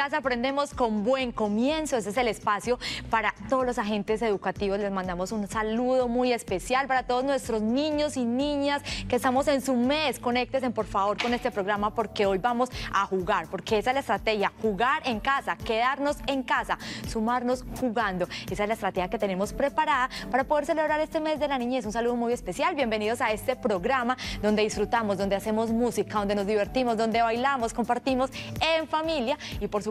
casa aprendemos con buen comienzo. Ese es el espacio para todos los agentes educativos. Les mandamos un saludo muy especial para todos nuestros niños y niñas que estamos en su mes. Conéctense por favor con este programa porque hoy vamos a jugar, porque esa es la estrategia, jugar en casa, quedarnos en casa, sumarnos jugando. Esa es la estrategia que tenemos preparada para poder celebrar este mes de la niñez. Un saludo muy especial. Bienvenidos a este programa donde disfrutamos, donde hacemos música, donde nos divertimos, donde bailamos, compartimos en familia y por supuesto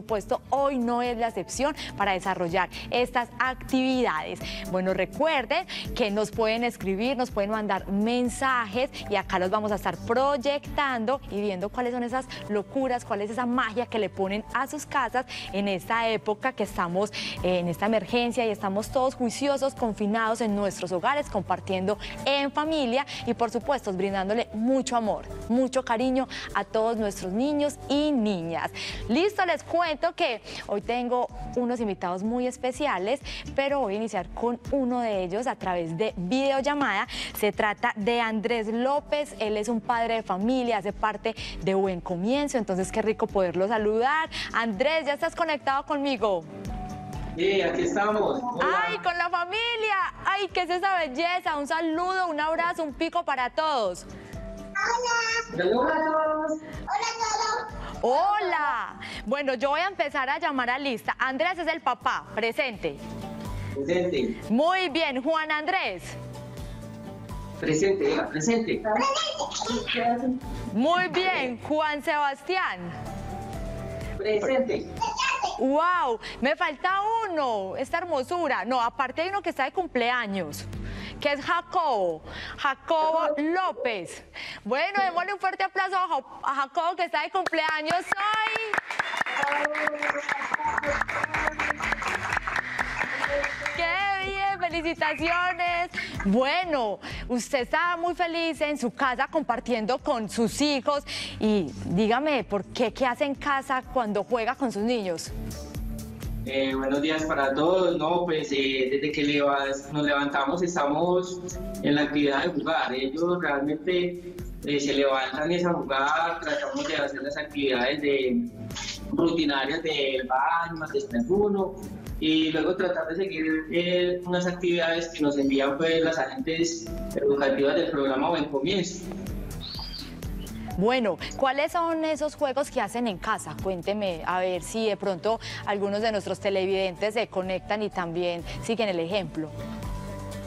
hoy no es la excepción para desarrollar estas actividades. Bueno, recuerden que nos pueden escribir, nos pueden mandar mensajes y acá los vamos a estar proyectando y viendo cuáles son esas locuras, cuál es esa magia que le ponen a sus casas en esta época que estamos en esta emergencia y estamos todos juiciosos, confinados en nuestros hogares, compartiendo en familia y por supuesto brindándole mucho amor, mucho cariño a todos nuestros niños y niñas. Listo, les cuento que hoy tengo unos invitados muy especiales, pero voy a iniciar con uno de ellos a través de videollamada. Se trata de Andrés López, él es un padre de familia, hace parte de Buen Comienzo, entonces qué rico poderlo saludar. Andrés, ¿ya estás conectado conmigo? Sí, aquí estamos. ¡Ay, con la familia! ¡Ay, qué es esa belleza! Un saludo, un abrazo, un pico para todos. Hola. Todos. Hola a todos. Hola. Bueno, yo voy a empezar a llamar a lista. Andrés es el papá, presente. Presente. Muy bien, Juan Andrés. Presente, diga, presente. Muy bien, Juan Sebastián. Presente. ¡Wow! Me falta uno, esta hermosura. No, aparte hay uno que está de cumpleaños, que es Jacobo. Jacobo López. Bueno, démosle un fuerte aplauso a Ja- a Jacobo que está de cumpleaños hoy. ¡Qué bien! ¡Felicitaciones! Bueno, usted está muy feliz en su casa compartiendo con sus hijos y dígame, ¿por qué? ¿Qué hace en casa cuando juega con sus niños? Eh, buenos días para todos. No, pues eh, desde que nos levantamos estamos en la actividad de jugar. Ellos realmente eh, se levantan es a jugar. Tratamos de hacer las actividades de, rutinarias del baño, más desayuno y luego tratar de seguir unas actividades que nos envían pues las agentes educativas del programa Buen Comienzo. Bueno, ¿cuáles son esos juegos que hacen en casa? Cuénteme, a ver si de pronto algunos de nuestros televidentes se conectan y también siguen el ejemplo.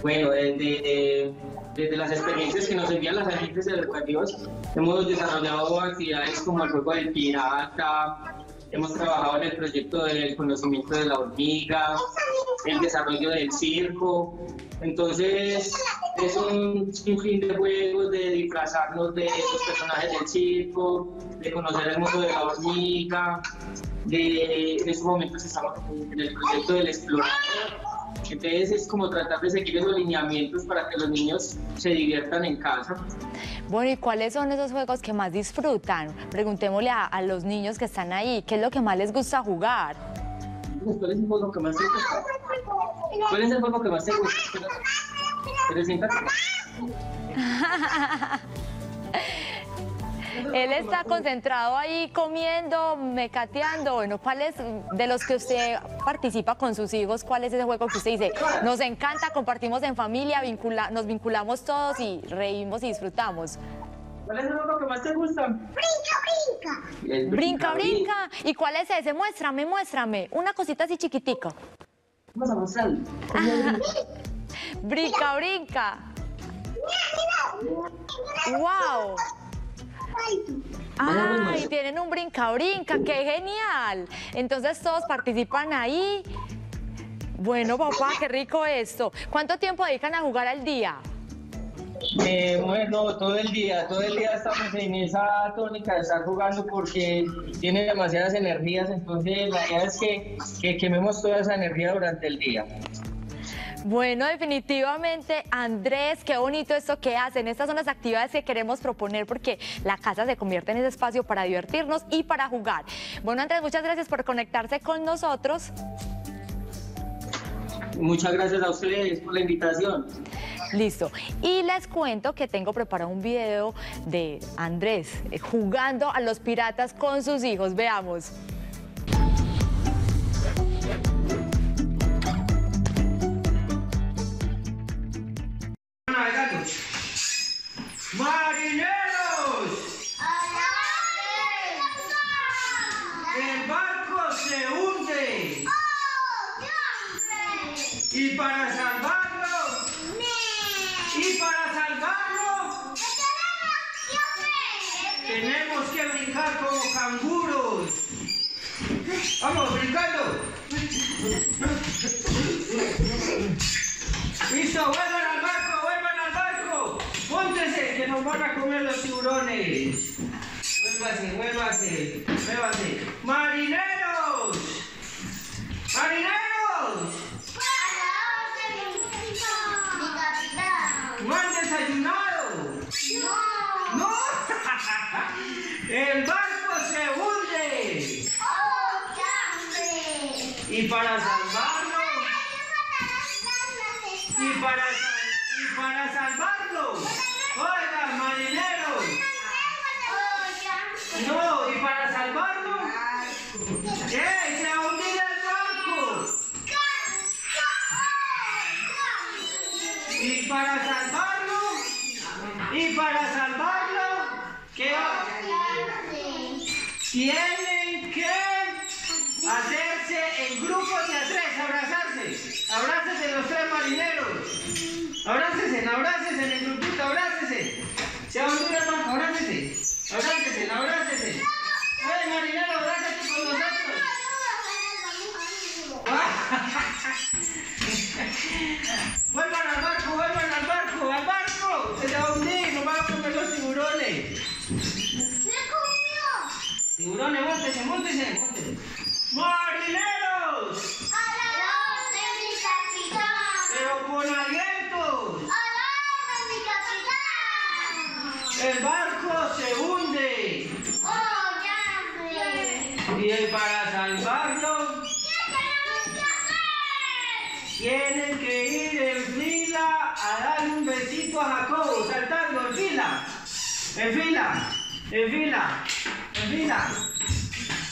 Bueno, desde, desde las experiencias que nos envían las agentes educativas, hemos desarrollado actividades como el juego del pirata, hemos trabajado en el proyecto del conocimiento de la hormiga, el desarrollo del circo. Entonces, es un sinfín de juegos de disfrazarnos de los personajes del circo, de conocer el mundo de la hormiga. De, en estos momentos estamos en el proyecto del explorador. Entonces es como tratar de seguir esos lineamientos para que los niños se diviertan en casa. Bueno, ¿y cuáles son esos juegos que más disfrutan? Preguntémosle a, a los niños que están ahí, ¿qué es lo que más les gusta jugar? ¿Cuál es el juego que más te gusta? ¿Cuál es el juego que más te gusta? Pero siéntate. Él está concentrado ahí comiendo, mecateando. Bueno, ¿cuál es de los que usted participa con sus hijos? ¿Cuál es ese juego que usted dice? Nos encanta, compartimos en familia, vincula- nos vinculamos todos y reímos y disfrutamos. ¿Cuál es el juego que más te gusta? Brinca, brinca. Brinca, brinca. ¿Y cuál es ese? Muéstrame, muéstrame. Una cosita así chiquitica. Vamos a mostrarlo. Brinca, brinca. ¡Wow! ¡Ay, tienen un brinca, brinca! ¡Qué genial! Entonces todos participan ahí. Bueno, papá, qué rico esto. ¿Cuánto tiempo dedican a jugar al día? Eh, bueno, todo el día, todo el día estamos en esa tónica de estar jugando porque tiene demasiadas energías, entonces la idea es que, que quememos toda esa energía durante el día. Bueno, definitivamente, Andrés, qué bonito esto que hacen. Estas son las actividades que queremos proponer porque la casa se convierte en ese espacio para divertirnos y para jugar. Bueno, Andrés, muchas gracias por conectarse con nosotros. Muchas gracias a ustedes por la invitación. Listo. Y les cuento que tengo preparado un video de Andrés eh, jugando a los piratas con sus hijos. Veamos. ¡Marineros! El barco se hunde. Y para salvarlo, y para salvarlo, tenemos que brincar como canguros. Vamos, brincando. Listo, vuelvan al barco, vuelvan al barco. Póntese, que nos van a comer los tiburones. Vuélvase, vuélvase, vuélvase. ¡Marineros! ¡Marineros! ¿No han desayunado? ¡No! ¡El barco se hunde! Y para salvarlo, y para, sal- y para salvarlo, oigan, marineros, no, y para salvarlo, ¡eh! ¡Se ha hundido el barco! Y para salvarlo, y para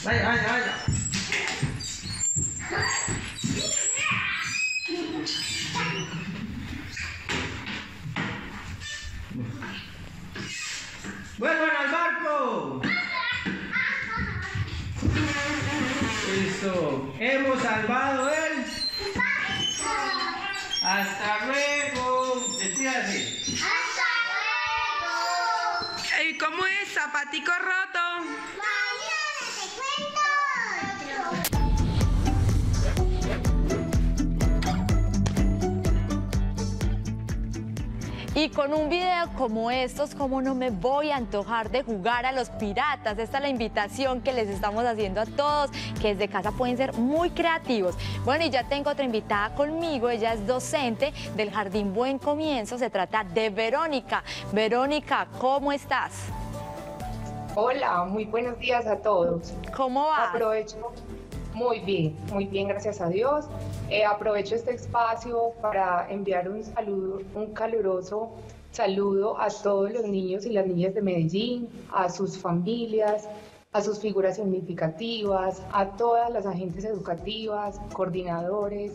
来い、Y con un video como estos, ¿cómo no me voy a antojar de jugar a los piratas? Esta es la invitación que les estamos haciendo a todos, que desde casa pueden ser muy creativos. Bueno, y ya tengo otra invitada conmigo, ella es docente del Jardín Buen Comienzo, se trata de Verónica. Verónica, ¿cómo estás? Hola, muy buenos días a todos. ¿Cómo vas? Aprovecho muy bien, muy bien, gracias a Dios. Eh, aprovecho este espacio para enviar un saludo, un caluroso saludo a todos los niños y las niñas de Medellín, a sus familias, a sus figuras significativas, a todas las agentes educativas, coordinadores,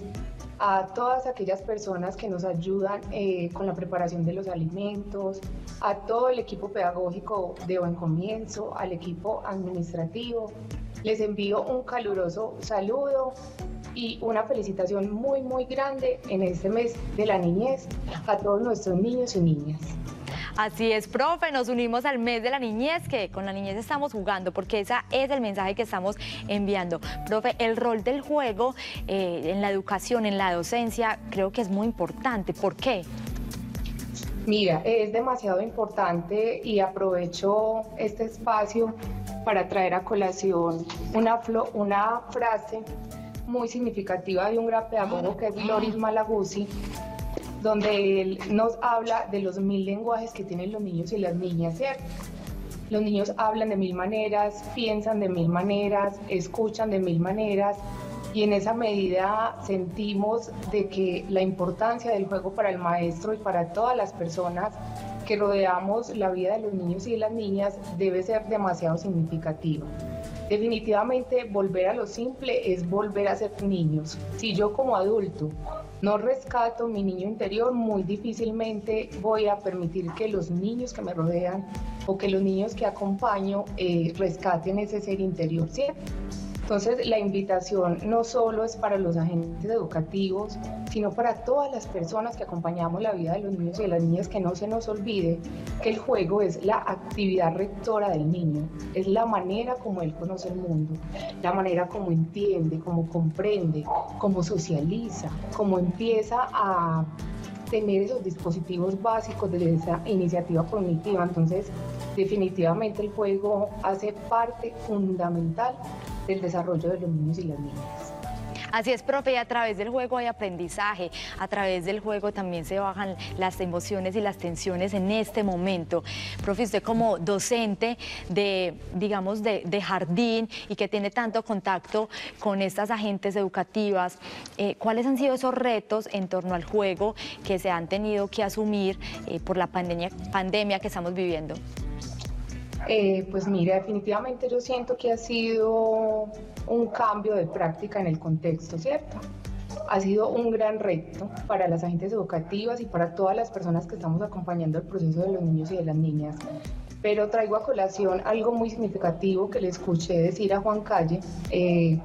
a todas aquellas personas que nos ayudan eh, con la preparación de los alimentos, a todo el equipo pedagógico de Buen Comienzo, al equipo administrativo. Les envío un caluroso saludo y una felicitación muy, muy grande en este mes de la niñez a todos nuestros niños y niñas. Así es, profe, nos unimos al mes de la niñez, que con la niñez estamos jugando, porque ese es el mensaje que estamos enviando. Profe, el rol del juego eh, en la educación, en la docencia, creo que es muy importante. ¿Por qué? Mira, es demasiado importante y aprovecho este espacio para traer a colación una, una frase muy significativa de un gran pedagogo que es Loris Malaguzzi, donde él nos habla de los mil lenguajes que tienen los niños y las niñas, ¿cierto? Los niños hablan de mil maneras, piensan de mil maneras, escuchan de mil maneras y en esa medida sentimos de que la importancia del juego para el maestro y para todas las personas que rodeamos la vida de los niños y las niñas debe ser demasiado significativa. Definitivamente volver a lo simple es volver a ser niños. Si yo como adulto no rescato mi niño interior, muy difícilmente voy a permitir que los niños que me rodean o que los niños que acompaño eh, rescaten ese ser interior, ¿cierto? Entonces, la invitación no solo es para los agentes educativos, sino para todas las personas que acompañamos la vida de los niños y de las niñas, que no se nos olvide que el juego es la actividad rectora del niño, es la manera como él conoce el mundo, la manera como entiende, como comprende, como socializa, como empieza a tener esos dispositivos básicos de esa iniciativa cognitiva. Entonces, definitivamente el juego hace parte fundamental del desarrollo de los niños y las niñas. Así es, profe, y a través del juego hay aprendizaje, a través del juego también se bajan las emociones y las tensiones en este momento. Profe, usted como docente de, digamos, de, jardín y que tiene tanto contacto con estas agentes educativas, eh, ¿cuáles han sido esos retos en torno al juego que se han tenido que asumir eh, por la pandemia, pandemia que estamos viviendo? Eh, pues mira, definitivamente yo siento que ha sido un cambio de práctica en el contexto, ¿cierto? Ha sido un gran reto para las agentes educativas y para todas las personas que estamos acompañando el proceso de los niños y de las niñas. Pero traigo a colación algo muy significativo que le escuché decir a Juan Calle, eh,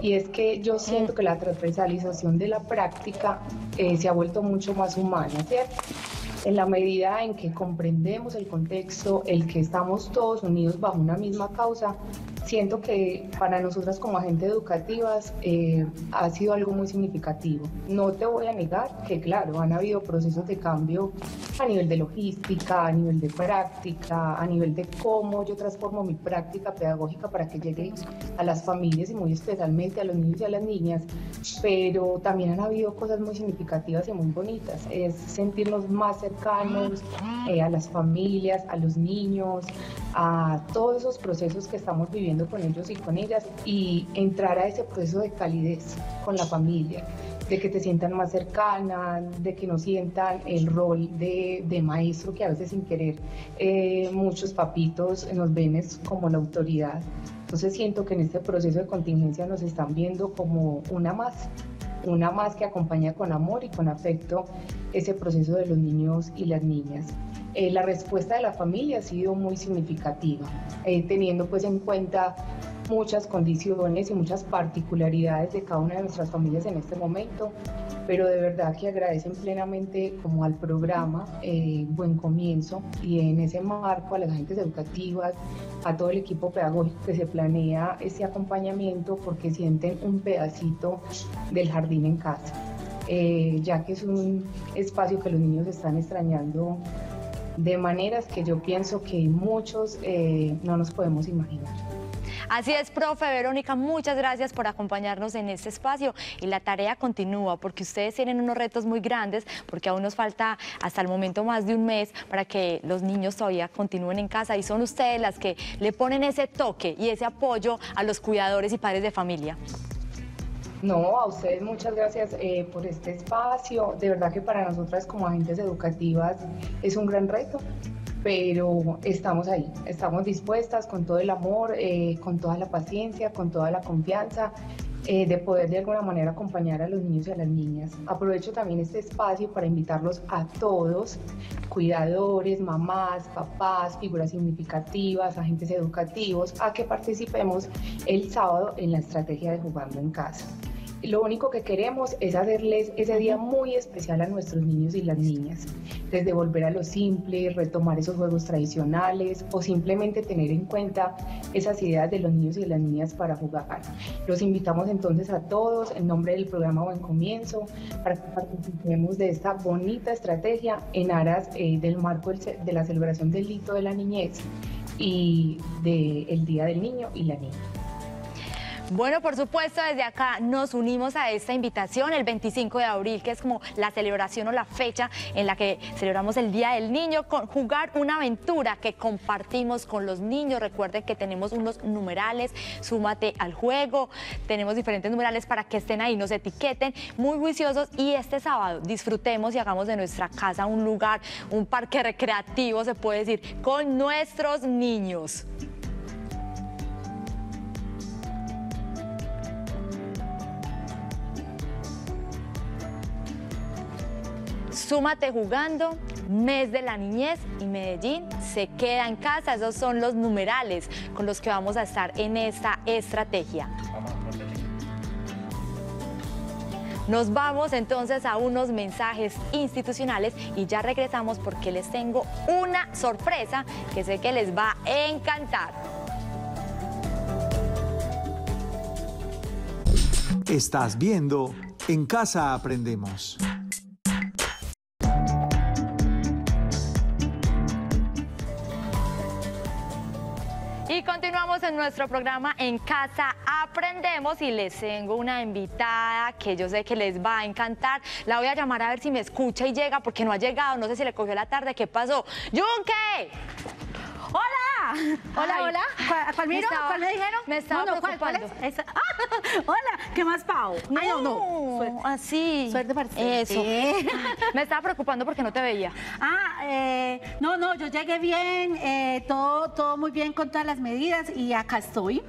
y es que yo siento que la transversalización de la práctica eh, se ha vuelto mucho más humana, ¿cierto? En la medida en que comprendemos el contexto, el que estamos todos unidos bajo una misma causa, siento que para nosotras como agentes educativas eh, ha sido algo muy significativo. No te voy a negar que, claro, han habido procesos de cambio a nivel de logística, a nivel de práctica, a nivel de cómo yo transformo mi práctica pedagógica para que llegue a las familias y muy especialmente a los niños y a las niñas, pero también han habido cosas muy significativas y muy bonitas. Es sentirnos más cercanos eh, a las familias, a los niños, a todos esos procesos que estamos viviendo con ellos y con ellas y entrar a ese proceso de calidez con la familia, de que te sientan más cercana, de que no sientan el rol de, de maestro que a veces sin querer eh, muchos papitos nos ven como la autoridad. Entonces siento que en este proceso de contingencia nos están viendo como una más, una más que acompaña con amor y con afecto ese proceso de los niños y las niñas. Eh, la respuesta de la familia ha sido muy significativa, eh, teniendo pues en cuenta muchas condiciones y muchas particularidades de cada una de nuestras familias en este momento, pero de verdad que agradecen plenamente como al programa eh, Buen Comienzo y en ese marco a las agentes educativas, a todo el equipo pedagógico que se planea este acompañamiento porque sienten un pedacito del jardín en casa. ya que es un espacio que los niños están extrañando de maneras que yo pienso que muchos eh, no nos podemos imaginar. Así es, profe Verónica, muchas gracias por acompañarnos en este espacio y la tarea continúa porque ustedes tienen unos retos muy grandes porque aún nos falta hasta el momento más de un mes para que los niños todavía continúen en casa y son ustedes las que le ponen ese toque y ese apoyo a los cuidadores y padres de familia. No, a ustedes muchas gracias eh, por este espacio. De verdad que para nosotras como agentes educativas es un gran reto, pero estamos ahí, estamos dispuestas con todo el amor, eh, con toda la paciencia, con toda la confianza eh, de poder de alguna manera acompañar a los niños y a las niñas. Aprovecho también este espacio para invitarlos a todos, cuidadores, mamás, papás, figuras significativas, agentes educativos, a que participemos el sábado en la estrategia de Jugando en Casa. Lo único que queremos es hacerles ese día muy especial a nuestros niños y las niñas, desde volver a lo simple, retomar esos juegos tradicionales o simplemente tener en cuenta esas ideas de los niños y las niñas para jugar. Los invitamos entonces a todos en nombre del programa Buen Comienzo para que participemos de esta bonita estrategia en aras eh, del marco de la celebración del hito de la niñez y del Día del Niño y la Niña. Bueno, por supuesto, desde acá nos unimos a esta invitación el 25 de abril, que es como la celebración o la fecha en la que celebramos el Día del Niño, con jugar una aventura que compartimos con los niños. Recuerden que tenemos unos numerales, súmate al juego, tenemos diferentes numerales para que estén ahí, nos etiqueten, muy juiciosos y este sábado disfrutemos y hagamos de nuestra casa un lugar, un parque recreativo, se puede decir, con nuestros niños. Súmate jugando, mes de la niñez y Medellín se queda en casa. Esos son los numerales con los que vamos a estar en esta estrategia. Nos vamos entonces a unos mensajes institucionales y ya regresamos porque les tengo una sorpresa que sé que les va a encantar. Estás viendo En Casa Aprendemos. En nuestro programa En Casa Aprendemos y les tengo una invitada que yo sé que les va a encantar. La voy a llamar a ver si me escucha y llega porque no ha llegado. No sé si le cogió la tarde. ¿Qué pasó? ¡Yunque! ¡Hola! Hola, Ay. hola. ¿Cuál, cuál Me miro? estaba- ¿Cuál me dijeron? me estaba No, no, ¿cuál, cuál preocupando. es? Esa- ¡Ah! Hola, ¿qué más, Pau? Ay, no, no. Suerte. así. Suerte para. Eso. Sí. Me estaba preocupando porque no te veía. Ah, eh, no, no, yo llegué bien, eh, todo, todo muy bien con todas las medidas y acá estoy.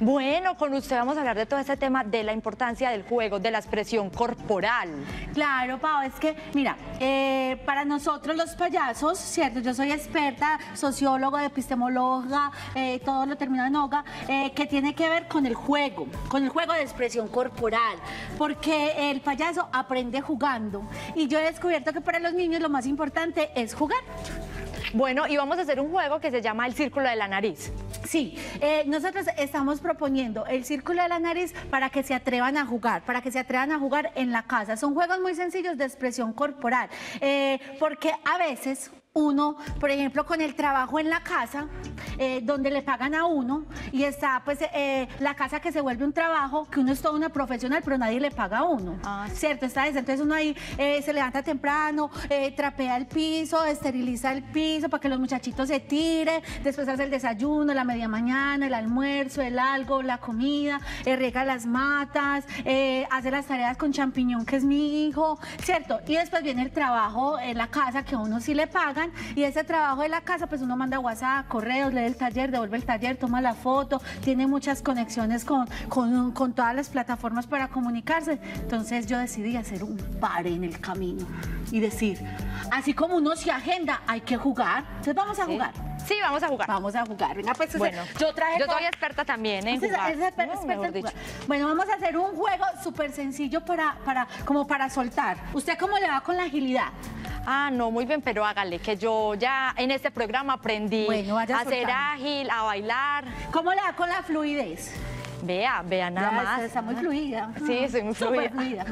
Bueno, con usted vamos a hablar de todo este tema de la importancia del juego, de la expresión corporal. Claro, Pau, es que, mira, eh, para nosotros los payasos, ¿cierto? Yo soy experta, socióloga, epistemóloga, eh, todo lo termino en OGA, eh, que tiene que ver con el juego, con el juego de expresión corporal, porque el payaso aprende jugando y yo he descubierto que para los niños lo más importante es jugar. Bueno, y vamos a hacer un juego que se llama el círculo de la nariz. Sí, eh, nosotros estamos proponiendo el círculo de la nariz para que se atrevan a jugar, para que se atrevan a jugar en la casa. Son juegos muy sencillos de expresión corporal, eh, porque a veces uno, por ejemplo, con el trabajo en la casa, eh, donde le pagan a uno, y está pues eh, la casa que se vuelve un trabajo, que uno es toda una profesional, pero nadie le paga a uno. Ah, sí. ¿Cierto? Está eso. Entonces uno ahí eh, se levanta temprano, trapea el piso, esteriliza el piso para que los muchachitos se tiren, después hace el desayuno, la media mañana, el almuerzo, el algo, la comida, riega las matas, hace las tareas con champiñón, que es mi hijo, ¿cierto? Y después viene el trabajo en la casa que a uno sí le y ese trabajo de la casa pues uno manda WhatsApp, correos, lee el taller, devuelve el taller, toma la foto, tiene muchas conexiones con, con, con todas las plataformas para comunicarse. Entonces yo decidí hacer un pare en el camino y decir, así como uno se agenda, hay que jugar. Entonces vamos a jugar. Sí, vamos a jugar. Vamos a jugar. Venga, pues Bueno, yo traje. yo soy experta también en es- jugar. es exper- No, experta mejor en dicho. jugar. Bueno, vamos a hacer un juego súper sencillo para, para, como para soltar. ¿Usted cómo le va con la agilidad? Ah, no, muy bien, pero hágale, que yo ya en este programa aprendí Bueno, a ser ágil, a bailar. ¿Cómo le va con la fluidez? Vea, vea nada Ya, más. Está, muy fluida. Sí, soy muy Súper fluida.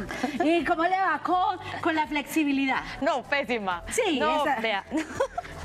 ¿Y cómo le va con, con la flexibilidad? No, pésima. Sí, no, esa. vea.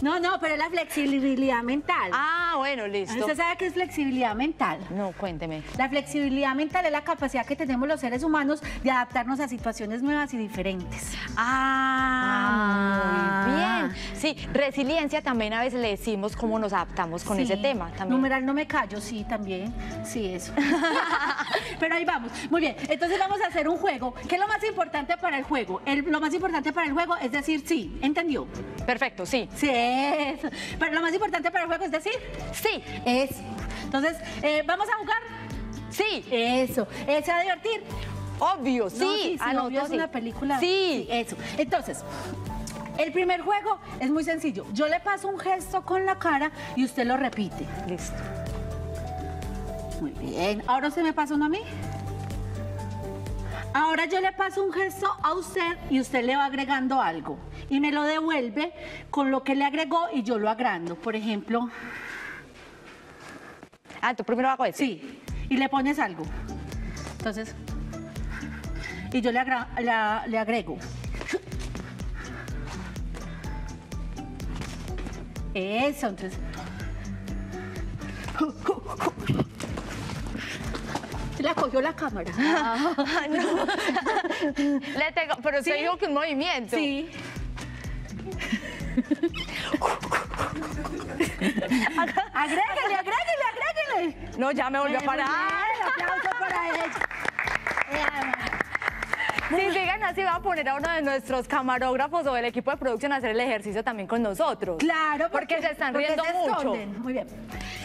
No, no, pero es la flexibilidad mental. Ah, bueno, listo. ¿Usted sabe qué es flexibilidad mental? No, cuénteme. La flexibilidad mental es la capacidad que tenemos los seres humanos de adaptarnos a situaciones nuevas y diferentes. Ah, muy Ah. bien. Sí, resiliencia también a veces le decimos cómo nos adaptamos con Sí. ese tema también. Numeral no me callo, sí, también. Sí, eso. Pero ahí vamos. Muy bien. Entonces vamos a hacer un juego. ¿Qué es lo más importante para el juego? El- lo más importante para el juego es decir sí. ¿Entendió? Perfecto, sí. Sí, eso. Pero lo más importante para el juego es decir Sí, eso. Entonces, eh, ¿vamos a jugar? sí, Eso. Eh, ¿Se va a divertir? obvio, sí. No, sí, sí, Ah, no, obvio, no, es sí. una película. Sí. Eso. Entonces, el primer juego es muy sencillo. Yo le paso un gesto con la cara y usted lo repite. Listo. Muy bien. Ahora usted me pasa uno a mí. Ahora yo le paso un gesto a usted y usted le va agregando algo. Y me lo devuelve con lo que le agregó y yo lo agrando. Por ejemplo, Ah, tú primero hago eso. sí. Y le pones algo. Entonces, y yo le, agra- la- le agrego. Eso, entonces. La cogió la cámara. Ah, no. Le tengo, pero usted Sí. dijo que un movimiento. Sí. agréguele, agréguele, agréguele. No, ya me volvió a parar. bien, aplauso para ella. Si sigan así, va a poner a uno de nuestros camarógrafos o del equipo de producción a hacer el ejercicio también con nosotros. Claro, Porque se están porque riendo se mucho. Muy bien.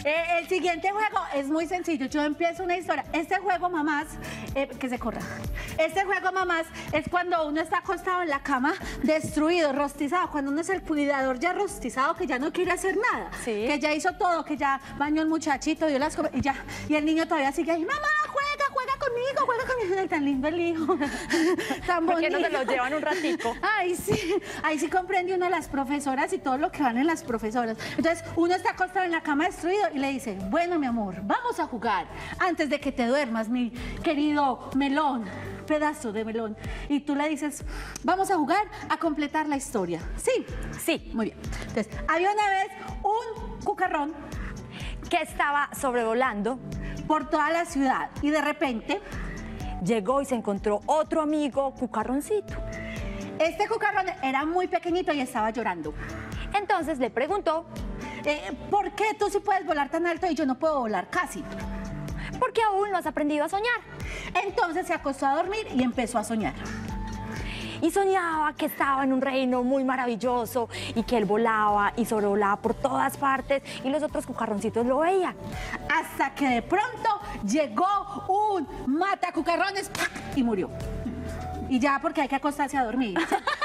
Eh, el siguiente juego es muy sencillo. Yo empiezo una historia. Este juego, mamás, eh, que se corra. Este juego, mamás, es cuando uno está acostado en la cama, destruido, rostizado. Cuando uno es el cuidador ya rostizado, que ya no quiere hacer nada. Sí. Que ya hizo todo, que ya bañó el muchachito, dio las comidas y ya. Y el niño todavía sigue ahí, mamá, juega, conmigo, juega conmigo. Ay, Tan lindo el hijo. Tan ¿Por qué no bonito. se lo llevan un ratico? Ay, sí, ahí sí comprende uno a las profesoras y todo lo que van en las profesoras. Entonces, uno está acostado en la cama destruido y le dice, bueno, mi amor, vamos a jugar antes de que te duermas, mi querido melón, pedazo de melón. Y tú le dices, vamos a jugar a completar la historia. Sí, Sí, muy bien. Entonces, había una vez un cucarrón que estaba sobrevolando, por toda la ciudad y de repente llegó y se encontró otro amigo cucarroncito. este cucarrón era muy pequeñito y estaba llorando. Entonces le preguntó, Eh, ¿Por qué tú sí puedes volar tan alto y yo no puedo volar casi? ¿por qué aún no has aprendido a soñar? Entonces se acostó a dormir y empezó a soñar. Y soñaba que estaba en un reino muy maravilloso y que él volaba y sobrevolaba por todas partes y los otros cucarroncitos lo veían. Hasta que de pronto llegó un matacucarrones ¡pac! y murió. Y ya porque hay que acostarse a dormir.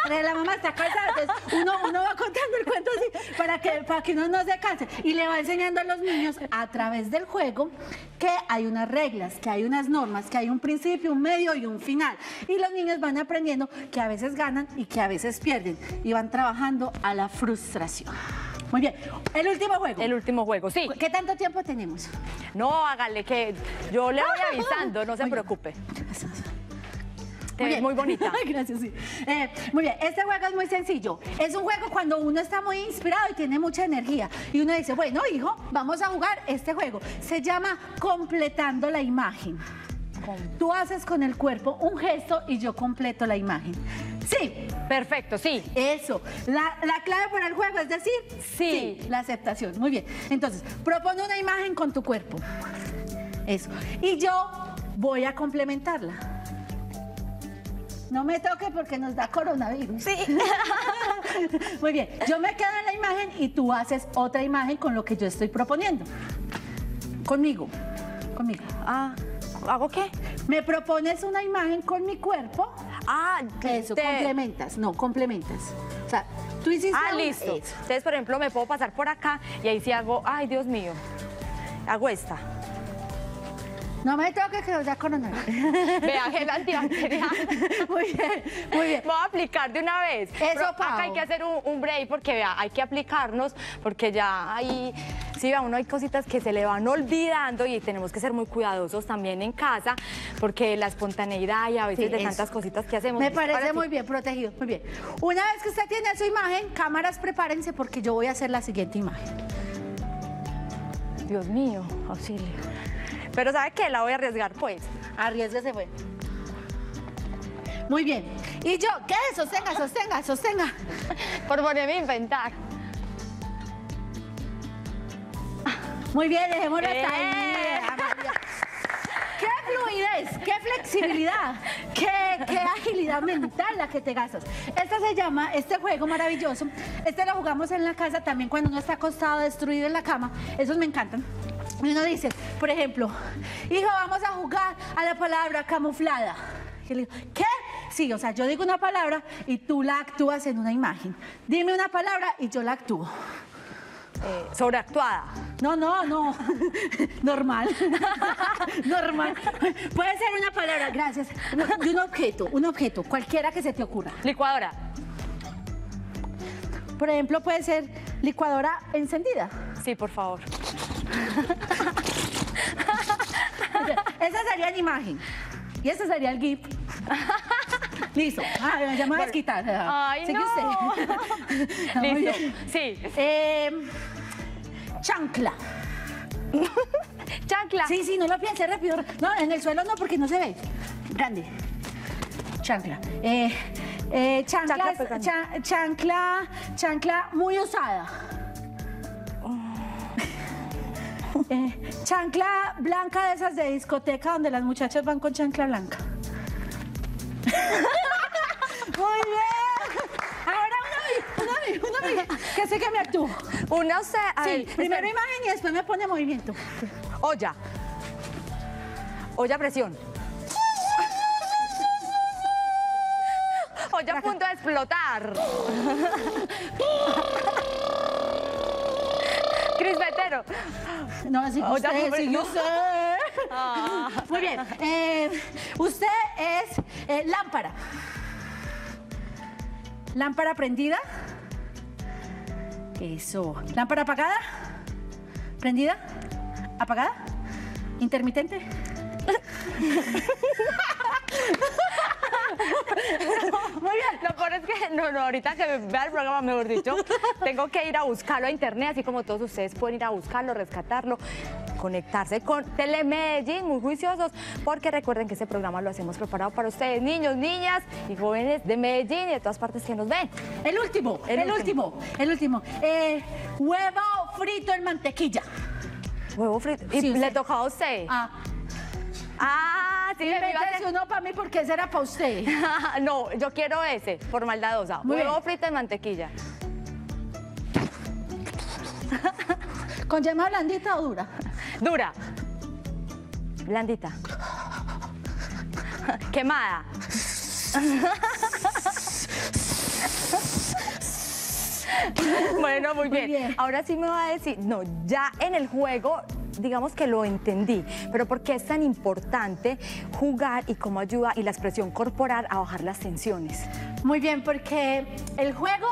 La mamá está cansada, entonces uno, uno va contando el cuento así para que, para que uno no se canse. Y le va enseñando a los niños a través del juego que hay unas reglas, que hay unas normas, que hay un principio, un medio y un final. Y los niños van aprendiendo que a veces ganan y que a veces pierden. Y van trabajando a la frustración. Muy bien. El último juego. El último juego, sí. ¿Qué tanto tiempo tenemos? No, hágale que yo le voy avisando, no se preocupe. Te Muy bien. muy bonita. Gracias, sí. Eh, muy bien, este juego es muy sencillo. Es un juego cuando uno está muy inspirado y tiene mucha energía. Y uno dice, bueno, hijo, vamos a jugar este juego. Se llama Completando la imagen. Tú haces con el cuerpo un gesto y yo completo la imagen. Sí, Perfecto, sí. eso. La, la clave para el juego es decir Sí. la aceptación. Muy bien. Entonces, propone una imagen con tu cuerpo. Eso. Y yo voy a complementarla. No me toque porque nos da coronavirus. Sí. Muy bien. Yo me quedo en la imagen y tú haces otra imagen con lo que yo estoy proponiendo. Conmigo. Conmigo. Ah, ¿hago qué? Me propones una imagen con mi cuerpo. Ah, Eso, te- complementas. No, complementas. O sea, tú hiciste. Ah, listo. Eso. Entonces, por ejemplo, me puedo pasar por acá y ahí sí hago, ay, Dios mío. Hago esta. No me toque que nos da coronavirus. Vea, gel antibacterial. muy bien, muy bien. Voy a aplicar de una vez. Eso, Pero acá Pau. hay que hacer un, un break porque vea, hay que aplicarnos porque ya hay, sí, vea, uno hay cositas que se le van olvidando y tenemos que ser muy cuidadosos también en casa porque la espontaneidad y a veces Sí, de eso. tantas cositas que hacemos. Me parece muy bien, protegido. Muy bien. Una vez que usted tiene su imagen, cámaras, prepárense porque yo voy a hacer la siguiente imagen. Dios mío, auxilio. Pero ¿sabe qué? La voy a arriesgar, pues. Arriesguese, fue. Muy bien. Y yo, ¿qué es? Sostenga, sostenga, sostenga. Por ponerme a inventar. Muy bien, dejémoslo hasta ahí. ¡Eh! María. ¡Qué fluidez! ¡Qué flexibilidad! Qué, ¡Qué agilidad mental la que te gastas! Este se llama, este juego maravilloso, este lo jugamos en la casa también cuando uno está acostado, destruido en la cama. Esos me encantan. Y uno dice, por ejemplo, hijo, vamos a jugar a la palabra camuflada. Y le digo, ¿qué? Sí, o sea, yo digo una palabra y tú la actúas en una imagen. Dime una palabra y yo la actúo. Eh, sobreactuada. No, no, no. Normal. Normal. Puede ser una palabra, gracias. De un objeto, un objeto, cualquiera que se te ocurra. Licuadora. Por ejemplo, puede ser licuadora encendida. Sí, por favor. Esa sería la imagen. Y ese sería el GIF. Listo. Ah, ya me voy a quitar. Ay, no. usted. Muy Listo. bien. Sí. Eh, chancla. Chancla. Sí, sí, no lo piense rápido. No, en el suelo no, porque no se ve. Grande. Chancla. Eh, eh, chancla, Chancla, chancla, chancla muy usada. Eh, chancla blanca de esas de discoteca donde las muchachas van con chancla blanca. Muy bien. Ahora una una vez, una que sé que me actúo. Una a Sí, ver, primero espera. imagen y después me pone movimiento. Olla. Olla presión. Olla a punto de explotar. Crispetero. No, sigue Olla usted, a- sigue no. usted. Ah. Muy bien. eh, usted es eh, lámpara. Lámpara prendida. Eso. Lámpara apagada. Prendida. Apagada. Intermitente. Muy bien. Lo peor es que, no, no, ahorita que vea el programa, mejor dicho, tengo que ir a buscarlo a internet, así como todos ustedes pueden ir a buscarlo, rescatarlo, conectarse con Telemedellín, muy juiciosos, porque recuerden que este programa lo hacemos preparado para ustedes, niños, niñas y jóvenes de Medellín y de todas partes que nos ven. El último, El el, último. último, el último. Eh, huevo frito en mantequilla. Huevo frito. Y Sí, le tocaba a usted. Ah, Ah, sí, me uno para mí porque ese era para usted. no, yo quiero ese, por maldadosa. Muy Huevo bien. frito en mantequilla. ¿Con yema blandita o dura? Dura. Blandita. Quemada. bueno, muy bien. bien. Ahora sí me va a decir, no, ya en el juego, digamos que lo entendí, pero ¿por qué es tan importante jugar y cómo ayuda y la expresión corporal a bajar las tensiones? Muy bien, porque el juego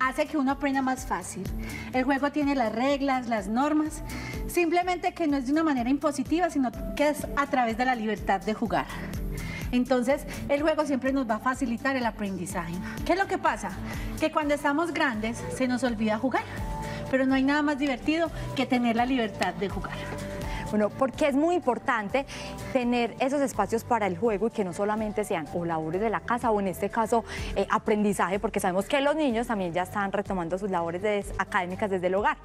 hace que uno aprenda más fácil. El juego tiene las reglas, las normas, simplemente que no es de una manera impositiva, sino que es a través de la libertad de jugar. Entonces, el juego siempre nos va a facilitar el aprendizaje. ¿Qué es lo que pasa? Que cuando estamos grandes se nos olvida jugar, pero no hay nada más divertido que tener la libertad de jugar. Bueno, porque es muy importante tener esos espacios para el juego y que no solamente sean o labores de la casa o en este caso eh, aprendizaje, porque sabemos que los niños también ya están retomando sus labores académicas desde el hogar.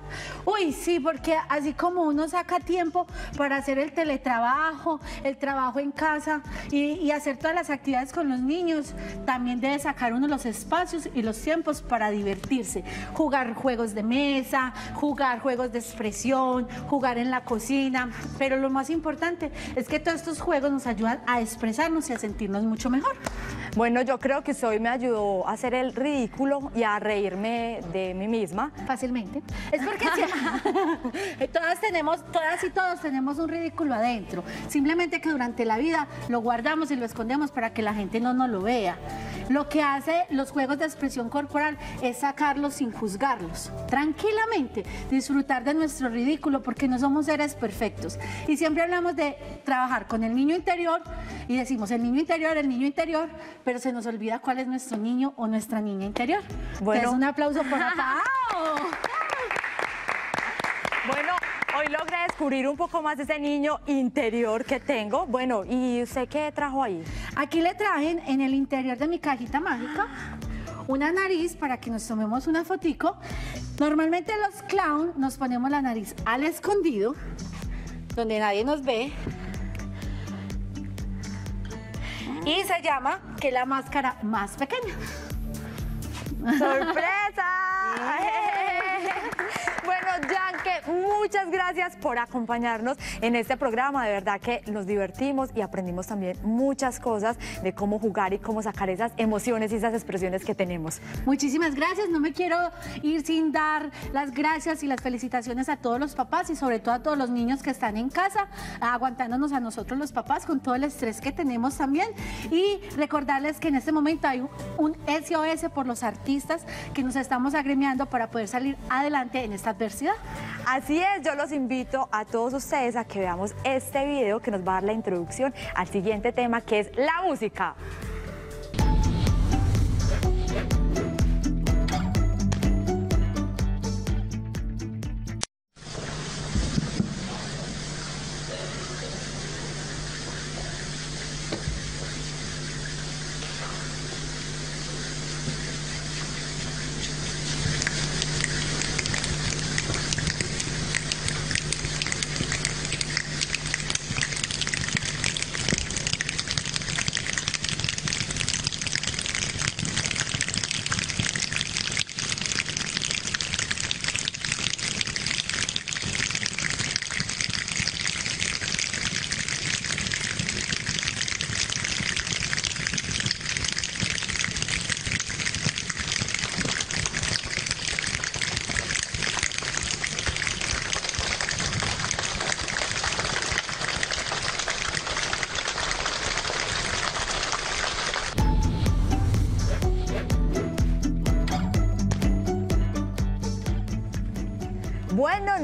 Uy, sí, porque así como uno saca tiempo para hacer el teletrabajo, el trabajo en casa y hacer todas las actividades con los niños, también debe sacar uno los espacios y los tiempos para divertirse. Jugar juegos de mesa, jugar juegos de expresión, jugar en la cocina. Pero lo más importante es que todos estos juegos nos ayudan a expresarnos y a sentirnos mucho mejor. Bueno, yo creo que hoy me ayudó a hacer el ridículo y a reírme de mí misma. Fácilmente. Es porque todas tenemos, todas y todos tenemos un ridículo adentro. Simplemente que durante la vida lo guardamos y lo escondemos para que la gente no nos lo vea. Lo que hace los juegos de expresión corporal es sacarlos sin juzgarlos. Tranquilamente, disfrutar de nuestro ridículo porque no somos seres perfectos. Y siempre hablamos de trabajar con el niño interior y decimos el niño interior, el niño interior, pero se nos olvida cuál es nuestro niño o nuestra niña interior. Bueno. Entonces, un aplauso por acá. Bueno, hoy logré descubrir un poco más de ese niño interior que tengo. Bueno, ¿y usted qué trajo ahí? Aquí le trajen en el interior de mi cajita mágica una nariz para que nos tomemos una fotico. Normalmente los clown nos ponemos la nariz al escondido, donde nadie nos ve. Y se llama que la máscara más pequeña. ¡Sorpresa! Bueno, Yankee, muchas gracias por acompañarnos en este programa. De verdad que nos divertimos y aprendimos también muchas cosas de cómo jugar y cómo sacar esas emociones y esas expresiones que tenemos. Muchísimas gracias. No me quiero ir sin dar las gracias y las felicitaciones a todos los papás y sobre todo a todos los niños que están en casa, aguantándonos a nosotros los papás con todo el estrés que tenemos también. Y recordarles que en este momento hay un SOS por los artistas que nos estamos agremiando para poder salir adelante en esta Así es, yo los invito a todos ustedes a que veamos este video que nos va a dar la introducción al siguiente tema que es la música.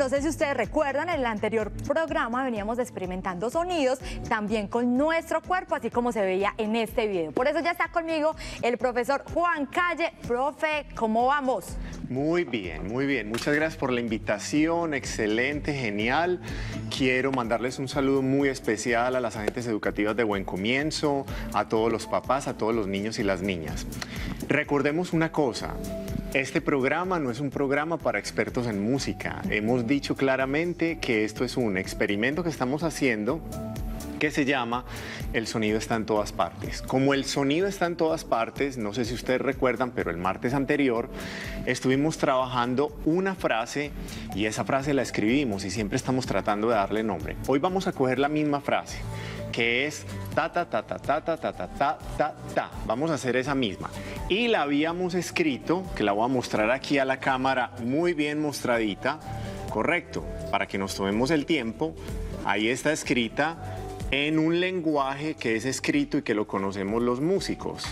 No sé si ustedes recuerdan, en el anterior programa veníamos experimentando sonidos también con nuestro cuerpo, así como se veía en este video. Por eso ya está conmigo el profesor Juan Calle. Profe, ¿cómo vamos? Muy bien, muy bien. Muchas gracias por la invitación. Excelente, genial. Quiero mandarles un saludo muy especial a las agentes educativas de Buen Comienzo, a todos los papás, a todos los niños y las niñas. Recordemos una cosa. Este programa no es un programa para expertos en música. Hemos dicho claramente que esto es un experimento que estamos haciendo que se llama El sonido está en todas partes. Como el sonido está en todas partes, no sé si ustedes recuerdan, pero el martes anterior estuvimos trabajando una frase y esa frase la escribimos y siempre estamos tratando de darle nombre. Hoy vamos a coger la misma frase que es ta ta ta ta ta ta ta ta ta ta ta. Vamos a hacer esa misma. Y la habíamos escrito, que la voy a mostrar aquí a la cámara muy bien mostradita, correcto, para que nos tomemos el tiempo. Ahí está escrita en un lenguaje que es escrito y que lo conocemos los músicos.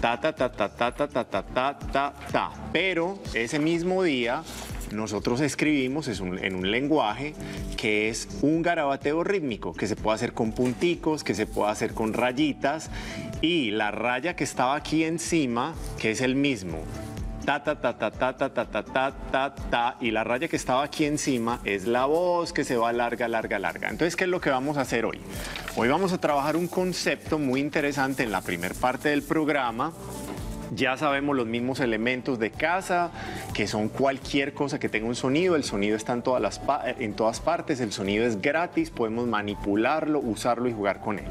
Ta ta ta ta ta ta ta ta ta ta. Pero ese mismo día nosotros escribimos en un lenguaje que es un garabateo rítmico, que se puede hacer con punticos, que se puede hacer con rayitas, y la raya que estaba aquí encima, que es el mismo, ta ta ta ta ta ta ta ta ta ta ta y la raya que estaba aquí encima es la voz que se va larga, larga, larga. Entonces, ¿qué es lo que vamos a hacer hoy? Hoy vamos a trabajar un concepto muy interesante en la primera parte del programa ya sabemos los mismos elementos de casa, que son cualquier cosa que tenga un sonido. El sonido está en todas, las en todas partes, el sonido es gratis, podemos manipularlo, usarlo y jugar con él.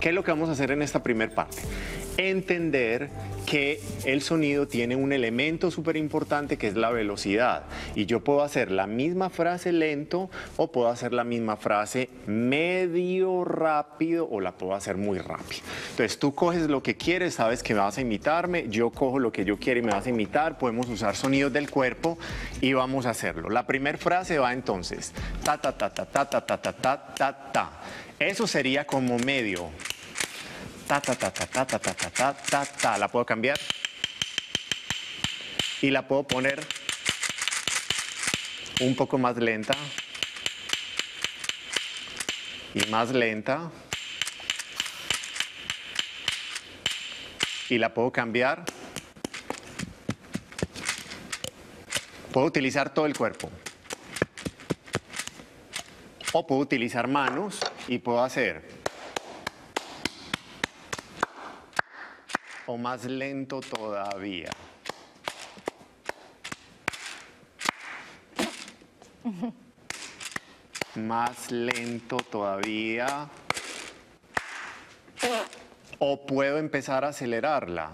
¿Qué es lo que vamos a hacer en esta primera parte? Entender que el sonido tiene un elemento súper importante que es la velocidad. Y yo puedo hacer la misma frase lento o puedo hacer la misma frase medio rápido o la puedo hacer muy rápido. Entonces tú coges lo que quieres, sabes que vas a imitarme, yo cojo lo que yo quiero y me vas a imitar, podemos usar sonidos del cuerpo y vamos a hacerlo. La primera frase va entonces, ta ta ta ta ta ta ta ta ta ta ta. Eso sería como medio. Ta ta ta ta ta ta ta ta ta ta. La puedo cambiar y la puedo poner un poco más lenta y más lenta y la puedo cambiar. Puedo utilizar todo el cuerpo. O puedo utilizar manos y puedo hacer o más lento todavía. Más lento todavía. O puedo empezar a acelerarla.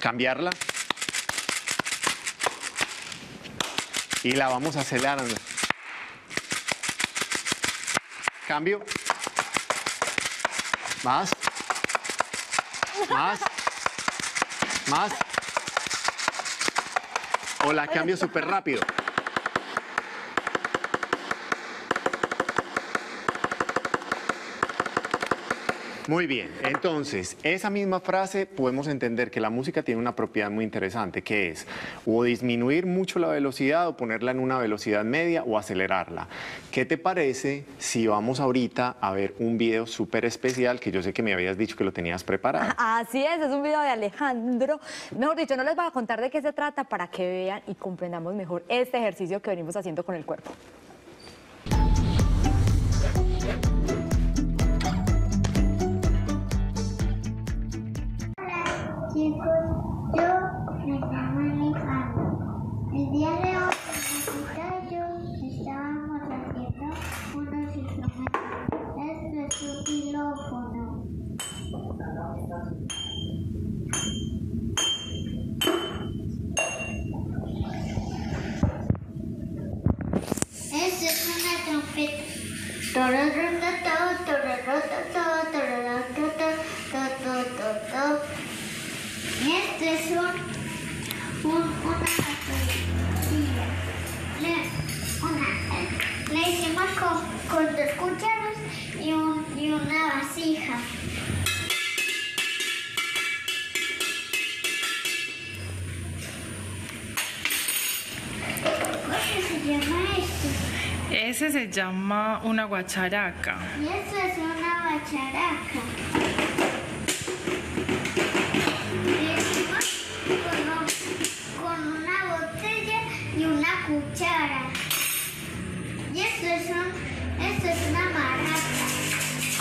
Cambiarla. Y la vamos acelerando. Cambio. Más. Más. Más. O la cambio súper rápido. Muy bien, entonces, esa misma frase podemos entender que la música tiene una propiedad muy interesante, que es o disminuir mucho la velocidad o ponerla en una velocidad media o acelerarla. ¿Qué te parece si vamos ahorita a ver un video súper especial que yo sé que me habías dicho que lo tenías preparado? Así es, es un video de Alejandro. Mejor dicho, no les voy a contar de qué se trata para que vean y comprendamos mejor este ejercicio que venimos haciendo con el cuerpo. Chicos, yo me llamo Alejandro. El día de hoy, mi mamita y yo estábamos haciendo unos instrumentos. Esto es un xilófono. Esto es una trompeta. Tororototó, tororototó, con dos cucharas y, una vasija. ¿Cómo se llama esto? Ese se llama una guacharaca. Y eso es una guacharaca.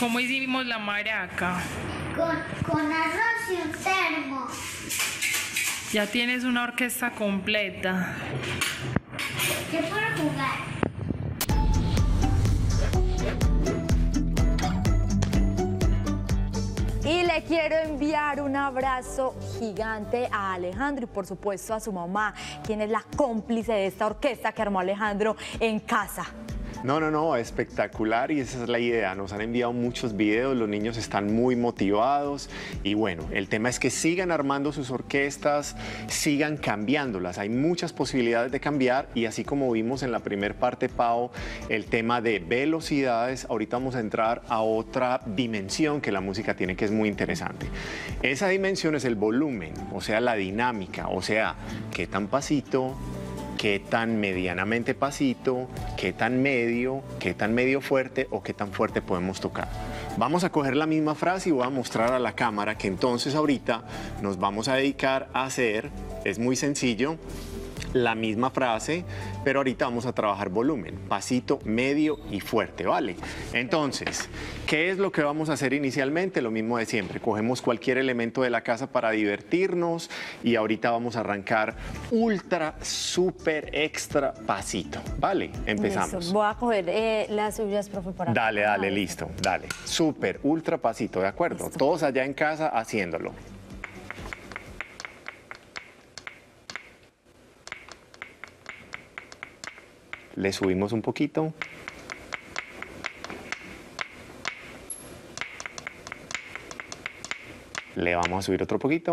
¿Cómo hicimos la maraca? Con, con arroz y un termo. Ya tienes una orquesta completa. ¿Qué puedo jugar? Y le quiero enviar un abrazo gigante a Alejandro y por supuesto a su mamá, quien es la cómplice de esta orquesta que armó Alejandro en casa. No, no, no, espectacular y esa es la idea. Nos han enviado muchos videos, los niños están muy motivados y bueno, el tema es que sigan armando sus orquestas, sigan cambiándolas. Hay muchas posibilidades de cambiar y así como vimos en la primer parte, Pau, el tema de velocidades, ahorita vamos a entrar a otra dimensión que la música tiene que es muy interesante. Esa dimensión es el volumen, o sea, la dinámica, o sea, qué tan pasito, qué tan medianamente pasito, qué tan medio, qué tan medio fuerte o qué tan fuerte podemos tocar. Vamos a coger la misma frase y voy a mostrar a la cámara que entonces ahorita nos vamos a dedicar a hacer, es muy sencillo, la misma frase, pero ahorita vamos a trabajar volumen, pasito, medio y fuerte, ¿vale? Entonces, ¿qué es lo que vamos a hacer inicialmente? Lo mismo de siempre, cogemos cualquier elemento de la casa para divertirnos y ahorita vamos a arrancar ultra, súper, extra pasito, ¿vale? Empezamos. Listo. Voy a coger eh, las suyas, profe, por acá. Dale, dale, listo, dale. Súper, ultra pasito, ¿de acuerdo? Todos allá en casa haciéndolo. Le subimos un poquito. Le vamos a subir otro poquito.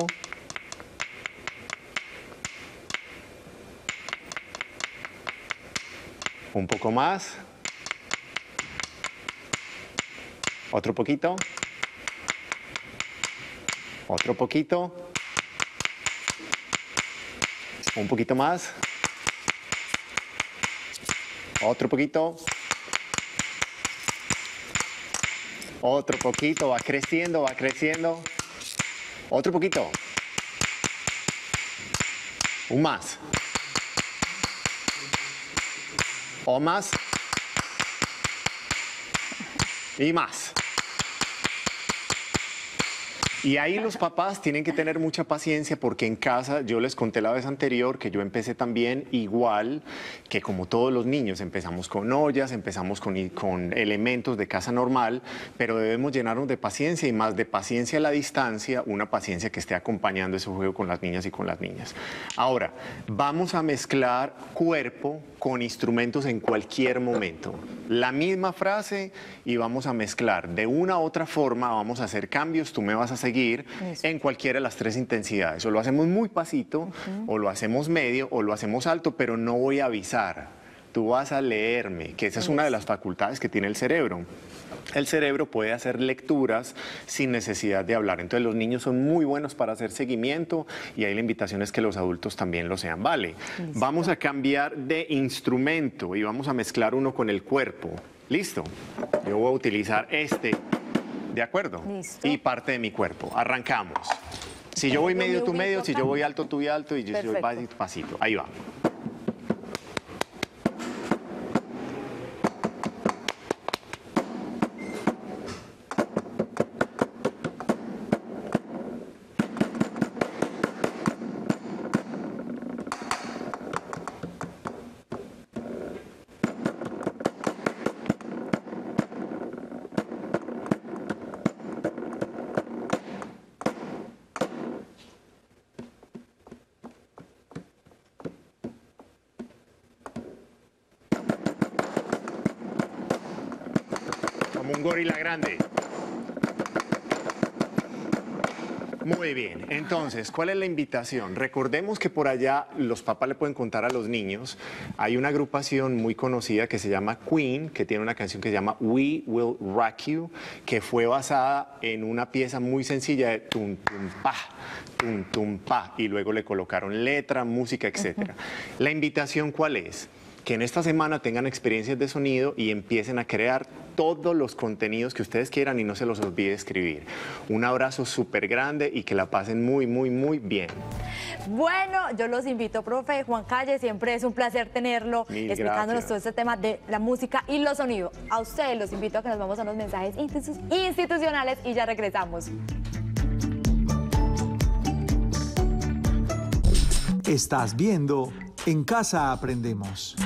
Un poco más. Otro poquito. Otro poquito. Un poquito más. Otro poquito. Otro poquito. Va creciendo, va creciendo. Otro poquito. Un más. O más. Y más. Y ahí los papás tienen que tener mucha paciencia porque en casa, yo les conté la vez anterior que yo empecé también igual que como todos los niños, empezamos con ollas, empezamos con, con elementos de casa normal, pero debemos llenarnos de paciencia y más de paciencia a la distancia, una paciencia que esté acompañando ese juego con las niñas y con las niñas. Ahora, vamos a mezclar cuerpo con instrumentos en cualquier momento. La misma frase y vamos a mezclar de una u otra forma, vamos a hacer cambios, tú me vas a seguir en cualquiera de las tres intensidades. O lo hacemos muy pasito, o lo hacemos medio, o lo hacemos alto, pero no voy a avisar. Tú vas a leerme, que esa es una de las facultades que tiene el cerebro. El cerebro puede hacer lecturas sin necesidad de hablar. Entonces los niños son muy buenos para hacer seguimiento y ahí la invitación es que los adultos también lo sean. Vale, vamos a cambiar de instrumento y vamos a mezclar uno con el cuerpo. ¿Listo? Yo voy a utilizar este ¿De acuerdo? Listo. Y parte de mi cuerpo. Arrancamos. Si yo voy medio, me tú medio. Si yo voy alto, tú alto. Y yo Perfecto. pasito, pasito. Ahí va. Un gorila grande. Muy bien, entonces, ¿cuál es la invitación? Recordemos que por allá los papás le pueden contar a los niños. Hay una agrupación muy conocida que se llama Queen, que tiene una canción que se llama We Will Rock You, que fue basada en una pieza muy sencilla de tum tum pa, tum tum pa, y luego le colocaron letra, música, etcétera. La invitación, ¿cuál es? que en esta semana tengan experiencias de sonido y empiecen a crear todos los contenidos que ustedes quieran y no se los olvide escribir. Un abrazo súper grande y que la pasen muy, muy, muy bien. Bueno, yo los invito, profe Juan Calle, siempre es un placer tenerlo Mil explicándonos gracias. todo este tema de la música y los sonidos. A ustedes los invito a que nos vamos a unos mensajes institu- institucionales y ya regresamos. Estás viendo En Casa Aprendemos.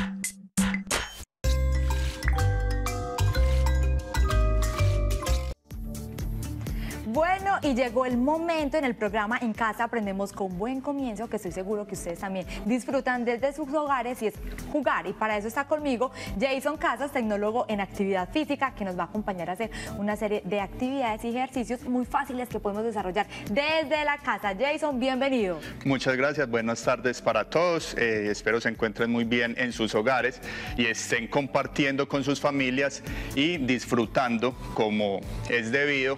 Y llegó el momento en el programa En Casa Aprendemos con Buen Comienzo, que estoy seguro que ustedes también disfrutan desde sus hogares y es jugar. Y para eso está conmigo Jason Casas, tecnólogo en actividad física, que nos va a acompañar a hacer una serie de actividades y ejercicios muy fáciles que podemos desarrollar desde la casa. Jason, bienvenido. Muchas gracias, buenas tardes para todos. Eh, espero se encuentren muy bien en sus hogares y estén compartiendo con sus familias y disfrutando como es debido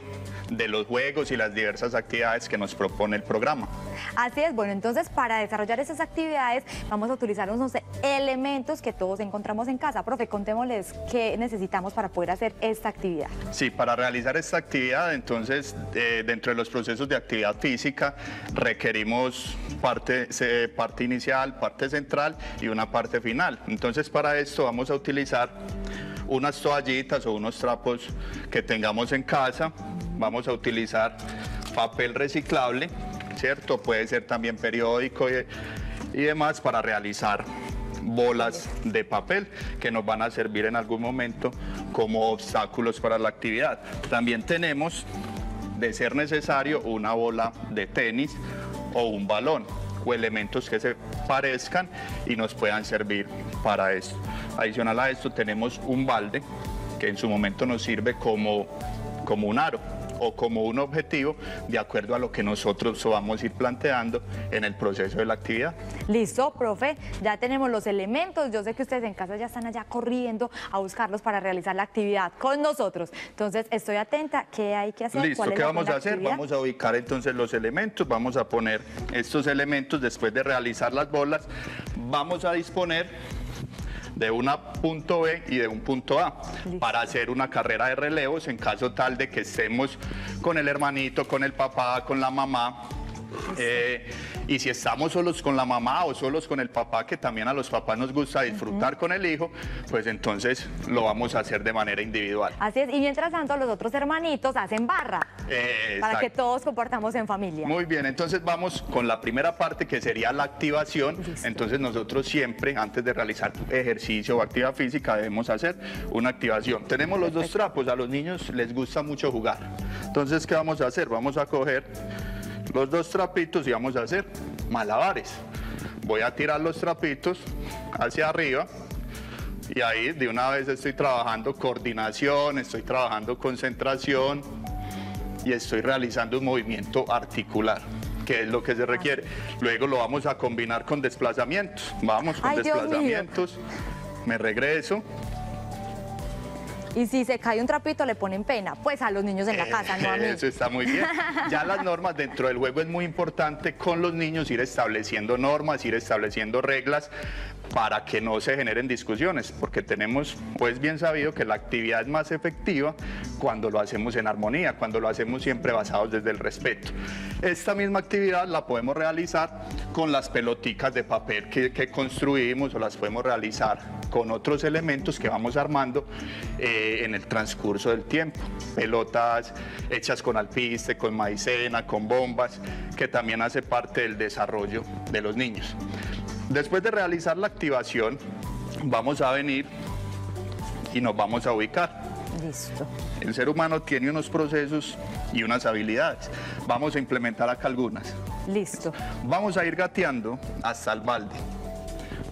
de los juegos y las diversas actividades que nos propone el programa. Así es, bueno, entonces para desarrollar esas actividades vamos a utilizar unos elementos que todos encontramos en casa. Profe, contémosles qué necesitamos para poder hacer esta actividad. Sí, para realizar esta actividad, entonces, eh, dentro de los procesos de actividad física, requerimos parte, parte inicial, parte central y una parte final. Entonces, para esto vamos a utilizar unas toallitas o unos trapos que tengamos en casa. Vamos a utilizar papel reciclable, ¿cierto? Puede ser también periódico y, y demás para realizar bolas de papel que nos van a servir en algún momento como obstáculos para la actividad. También tenemos, de ser necesario, una bola de tenis o un balón elementos que se parezcan y nos puedan servir para esto. Adicional a esto tenemos un balde que en su momento nos sirve como, como un aro o como un objetivo de acuerdo a lo que nosotros vamos a ir planteando en el proceso de la actividad. Listo, profe, ya tenemos los elementos. Yo sé que ustedes en casa ya están allá corriendo a buscarlos para realizar la actividad con nosotros. Entonces, estoy atenta. ¿Qué hay que hacer? Listo, ¿Cuál es ¿qué vamos a hacer? actividad? Vamos a ubicar entonces los elementos, vamos a poner estos elementos después de realizar las bolas, vamos a disponer de una punto B y de un punto A para hacer una carrera de relevos en caso tal de que estemos con el hermanito, con el papá, con la mamá. Eh, y si estamos solos con la mamá o solos con el papá, que también a los papás nos gusta disfrutar con el hijo, pues entonces lo vamos a hacer de manera individual. Así es, y mientras tanto los otros hermanitos hacen barra Eh, para que todos comportamos en familia. Muy bien, entonces vamos con la primera parte que sería la activación. Entonces nosotros siempre, antes de realizar ejercicio o actividad física, debemos hacer una activación. Tenemos los dos trapos, a los niños les gusta mucho jugar. Entonces, ¿qué vamos a hacer? Vamos a coger los dos trapitos y vamos a hacer malabares. Voy a tirar los trapitos hacia arriba. Y ahí de una vez estoy trabajando coordinación, estoy trabajando concentración, y estoy realizando un movimiento articular que es lo que se requiere. Luego lo vamos a combinar con desplazamientos. Vamos con Ay, desplazamientos. Me regreso. Y si se cae un trapito le ponen pena, pues a los niños en la casa, no a mí. Eso está muy bien. Ya las normas dentro del juego es muy importante con los niños ir estableciendo normas, ir estableciendo reglas para que no se generen discusiones, porque tenemos, pues bien sabido que la actividad es más efectiva cuando lo hacemos en armonía, cuando lo hacemos siempre basados desde el respeto. Esta misma actividad la podemos realizar con las peloticas de papel que, construimos o las podemos realizar con otros elementos que vamos armando eh, en el transcurso del tiempo. Pelotas hechas con alpiste, con maicena, con bombas, que también hace parte del desarrollo de los niños. Después de realizar la activación, vamos a venir y nos vamos a ubicar. Listo. El ser humano tiene unos procesos y unas habilidades. Vamos a implementar acá algunas. Listo. Vamos a ir gateando hasta el balde.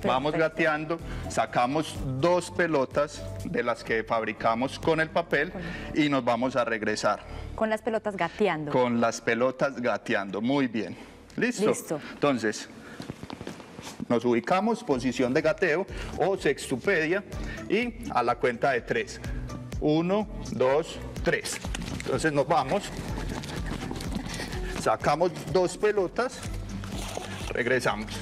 Vamos gateando, sacamos dos pelotas de las que fabricamos con el papel y nos vamos a regresar Con las pelotas gateando. con las pelotas gateando. Muy bien. ¿Listo? Listo. Entonces, nos ubicamos, posición de gateo o sextupedia y a la cuenta de tres. Uno, dos, tres. Entonces nos vamos, sacamos dos pelotas, regresamos.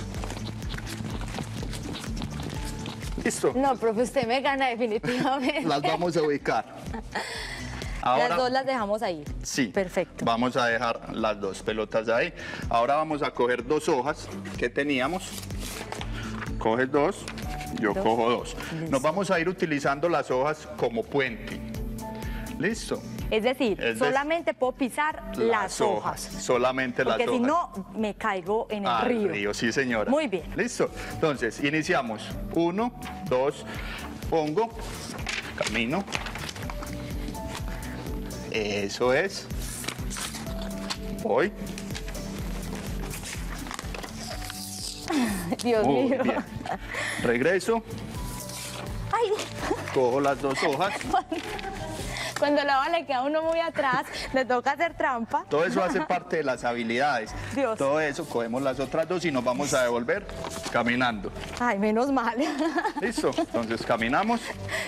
¿Listo? No, profe, usted me gana definitivamente. Las vamos a ubicar. las dos las dejamos ahí. Sí. Perfecto. Vamos a dejar las dos pelotas ahí. Ahora vamos a coger dos hojas que teníamos. Coges dos, yo Dos. cojo dos. Listo. Nos vamos a ir utilizando las hojas como puente. ¿Listo? Es decir, Es solamente puedo pisar las, hojas. Solamente Porque las si hojas. no, me caigo en el Al río. sí señora. Muy bien. Listo. Entonces, iniciamos. Uno, dos, pongo, camino. Eso es. Voy. Dios Muy mío. bien. Regreso, Ay, cojo las dos hojas. cuando la bala le queda uno muy atrás, le toca hacer trampa. Todo eso hace parte de las habilidades. Dios. Todo eso, cogemos las otras dos y nos vamos a devolver caminando. Ay, menos mal. ¿Listo? Entonces caminamos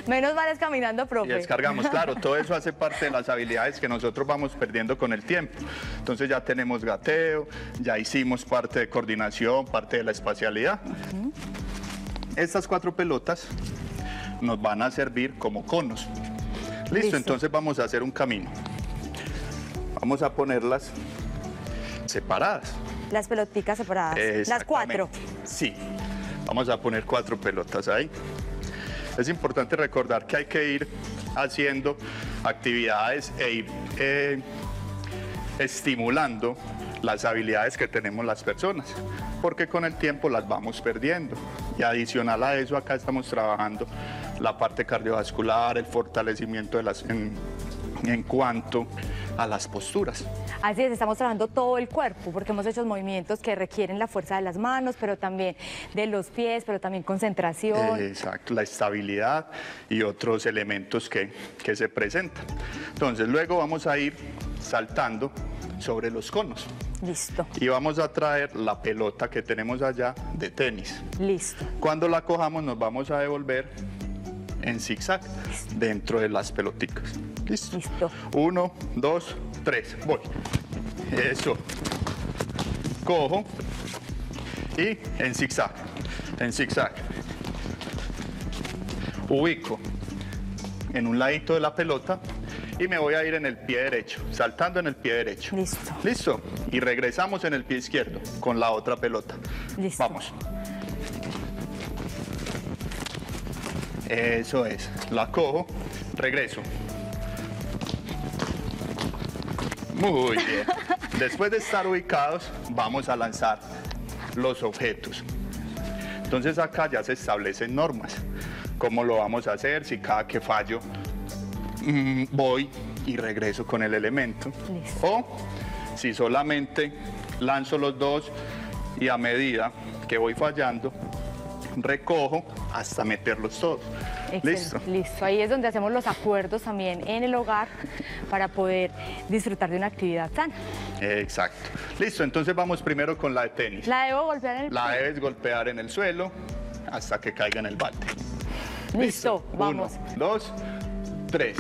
menos mal es caminando, y profe. descargamos. Claro, todo eso hace parte de las habilidades que nosotros vamos perdiendo con el tiempo. Entonces ya tenemos gateo, ya hicimos parte de coordinación, parte de la espacialidad. Estas cuatro pelotas nos van a servir como conos. ¿Listo? Listo. Entonces vamos a hacer un camino. Vamos a ponerlas separadas. Las peloticas separadas. Las cuatro. Sí. Vamos a poner cuatro pelotas ahí. Es importante recordar que hay que ir haciendo actividades e ir eh, estimulando las habilidades que tenemos las personas, porque con el tiempo las vamos perdiendo. Y adicional a eso, acá estamos trabajando la parte cardiovascular, el fortalecimiento de las, en, en cuanto a las posturas. Así es, estamos trabajando todo el cuerpo, porque hemos hecho movimientos que requieren la fuerza de las manos, pero también de los pies, pero también concentración. Exacto, la estabilidad y otros elementos que, que se presentan. Entonces, luego vamos a ir saltando sobre los conos Listo, y vamos a traer la pelota que tenemos allá de tenis. listo. Cuando la cojamos nos vamos a devolver en zigzag dentro de las peloticas. ¿Listo? Listo. Uno, dos, tres. Voy. Eso. Cojo y en zigzag. En zigzag. Ubico en un ladito de la pelota y me voy a ir en el pie derecho, saltando en el pie derecho. Listo. Listo. Y regresamos en el pie izquierdo con la otra pelota. Listo. Vamos. Eso es. La cojo, regreso. Muy bien. Después de estar ubicados, vamos a lanzar los objetos. Entonces acá ya se establecen normas. ¿Cómo lo vamos a hacer? Si cada que fallo mm, voy y regreso con el elemento. Listo. O si solamente lanzo los dos y a medida que voy fallando, recojo hasta meterlos todos. Listo. Listo. Ahí es donde hacemos los acuerdos también en el hogar para poder disfrutar de una actividad sana. Exacto. Listo, entonces vamos primero con la de tenis. La debo golpear en el La debes golpear en el suelo hasta que caiga en el balde. Listo, vamos. Uno, dos, tres.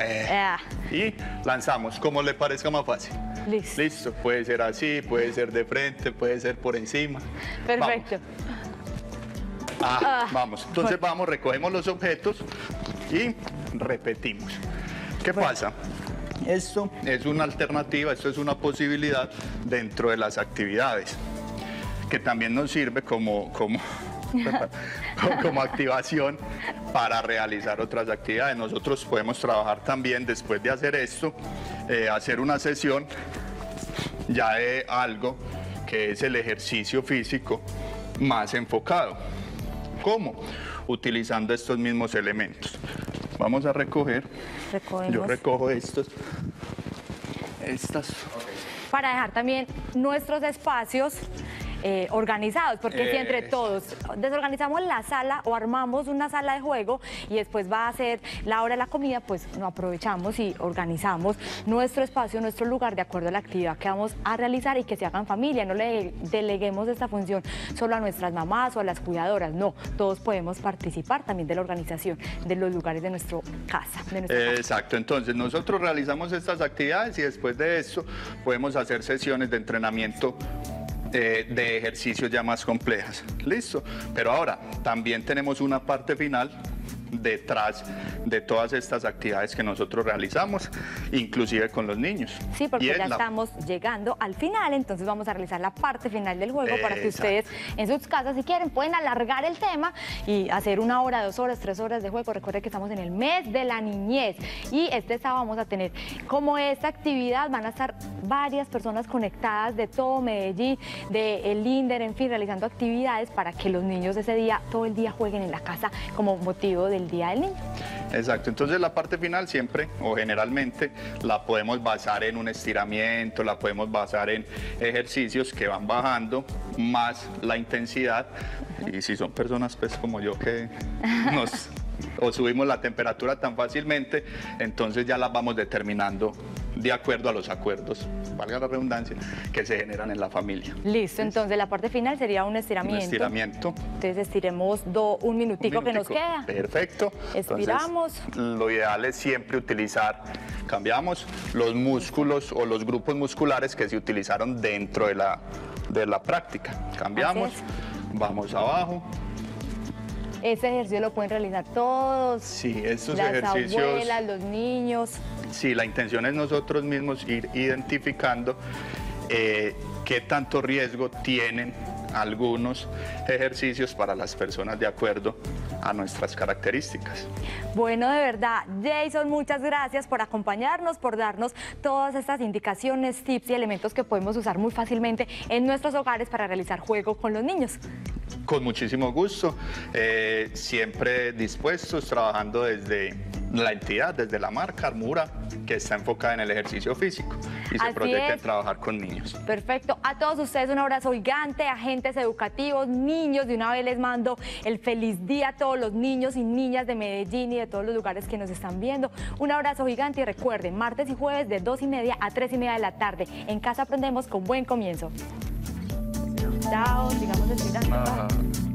Eh, Ah, y lanzamos, como le parezca más fácil. listo. Listo, puede ser así, puede ser de frente, puede ser por encima. Perfecto. Ah, Ah. vamos. Entonces vamos, recogemos los objetos y repetimos. ¿Qué pasa? Esto es una alternativa, esto es una posibilidad dentro de las actividades, que también nos sirve como, como, como activación para realizar otras actividades. Nosotros podemos trabajar también después de hacer esto, eh, hacer una sesión ya de algo que es el ejercicio físico más enfocado. ¿Cómo? Utilizando estos mismos elementos. Vamos a recoger, Recogemos. yo recojo estos, estas. para dejar también nuestros espacios eh, organizados, porque si entre todos desorganizamos la sala o armamos una sala de juego y después va a ser la hora de la comida, pues no aprovechamos y organizamos nuestro espacio, nuestro lugar de acuerdo a la actividad que vamos a realizar y que se haga en familia, no le deleguemos esta función solo a nuestras mamás o a las cuidadoras, no, todos podemos participar también de la organización de los lugares de nuestra casa, de nuestra casa. Exacto, entonces nosotros realizamos estas actividades y después de eso podemos hacer sesiones de entrenamiento de ejercicios ya más complejas. Listo. Pero ahora también tenemos una parte final detrás de todas estas actividades que nosotros realizamos, inclusive con los niños. Sí, porque ya la- estamos llegando al final, entonces vamos a realizar la parte final del juego para que ustedes en sus casas, si quieren, pueden alargar el tema y hacer una hora, dos horas, tres horas de juego. Recuerden que estamos en el mes de la niñez y este sábado vamos a tener como esta actividad, van a estar varias personas conectadas de todo Medellín, de el INDER, en fin, realizando actividades para que los niños ese día, todo el día jueguen en la casa como motivo del Día del Niño. Exacto, entonces la parte final siempre o generalmente la podemos basar en un estiramiento, la podemos basar en ejercicios que van bajando más la intensidad y si son personas pues como yo que nos subimos la temperatura tan fácilmente, entonces ya las vamos determinando de acuerdo a los acuerdos, valga la redundancia, que se generan en la familia. Listo, entonces la parte final sería un Un estiramiento. estiramiento. Entonces estiremos do- un minutico que nos queda. Perfecto. Entonces, Estiramos. lo ideal es siempre utilizar, cambiamos los músculos o los grupos musculares que se utilizaron dentro de la, de la práctica. Cambiamos, vamos abajo. Ese ejercicio lo pueden realizar todos. Sí, estos las ejercicios. abuelas, los niños. Sí, la intención es nosotros mismos ir identificando eh, qué tanto riesgo tienen algunos ejercicios para las personas de acuerdo a nuestras características. Bueno, de verdad, Jason, muchas gracias por acompañarnos, por darnos todas estas indicaciones, tips y elementos que podemos usar muy fácilmente en nuestros hogares para realizar juego con los niños. Con muchísimo gusto, eh, siempre dispuestos, trabajando desde la entidad, desde la marca Armura, que está enfocada en el ejercicio físico y se proyecta en trabajar con niños. Perfecto. A todos ustedes un abrazo gigante, agentes educativos, niños. De una vez les mando el feliz día a todos los niños y niñas de Medellín y de todos los lugares que nos están viendo. Un abrazo gigante y recuerden, martes y jueves de 2 y media a 3 y media de la tarde. En casa aprendemos con buen comienzo. Chao, sigamos el